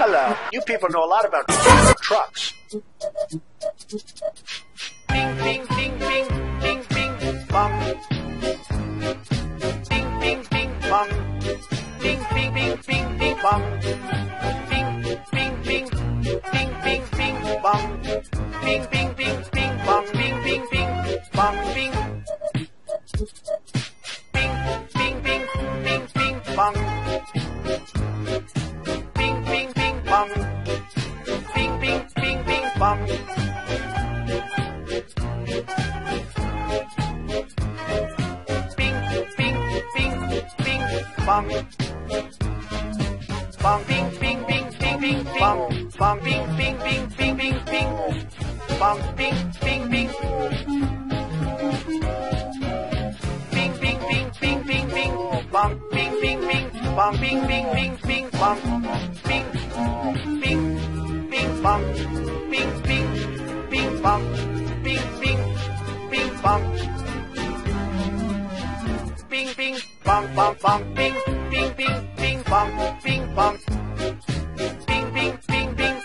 Hello. You people know a lot about trucks. Bing, bing, bing, bing, bing, bing, bong. Bing, bing, bing, bong. Bing, bing, bing, bing, bing, bong. Bing, bing, bing, bing, bing, bing, bong. Bing, bing, bing, bing, bong. Bing, bing, bing, bong, bing. Bing, bing, bing, bing, bing, bong. Bong. Bong, bing, bing, bing, bing, bing, bong. Bong, bing, bing, bing, bing, bing, bing. Bong, bing, bing, bing. Bing, bing, bing, bing, bing, bing. Bong, bing, bing, bing. Bong, bing, bing, bing, bing, bong. Bing, bing, bing, bong. Bing, bing, bing, bong. Bing, bing, bing, bong. Bing, bing, bong, bong, bong. Bing, bing, bing, bing, bong. Bing, bong. Bing, bing, bing, bing.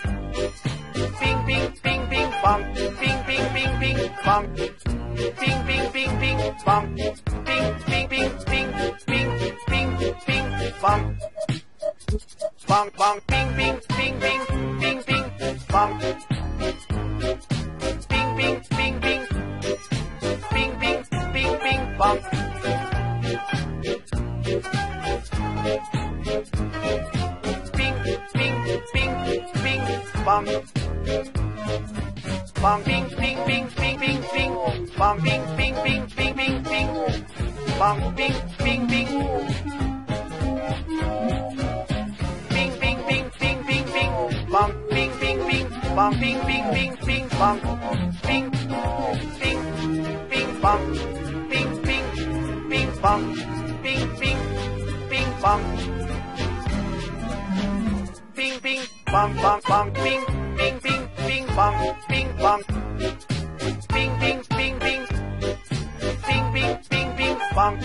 Bing, bing, bing, bing, bong. Bing, bing, bing, bing, bong. Bing, bing, bing, bing, bong. Bing, bing, bing, bing, bing, bing, bing, bong. Bong, bong, bing, bing, bing, bing, bing, bing, bong. Bing, bong. Bong, bing, bing, bing, bing, bing, bing. Bong, bing, bing, bing, bing, bing, bing. Bong, bing, bing, bing. Bing, bing, bing, bing, bing, bing. Bong, bing, bing, bing. Bong, bing, bing, bing, bing, bong. Bing, bing, bing, bong. Bing, bing, bing, bong. Bing, bing, bing, bong. Bong, bong, bong. Bing, bing, bing, bing, bong. Bing, bong. Bing, bing, bing, bing. Bing, bing, bing, bing, bong.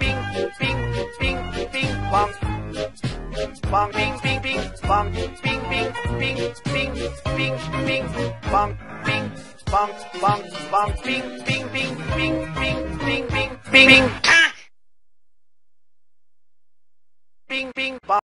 Bing, bing, bing, bing, bong. Bong, bing, bing, bing, bong. Bing, bing, bing, bing, bing, bing, bong. Bing, bong, bong, bong. Bing, bing, bing, bing, bing, bing, bing, bing, bing.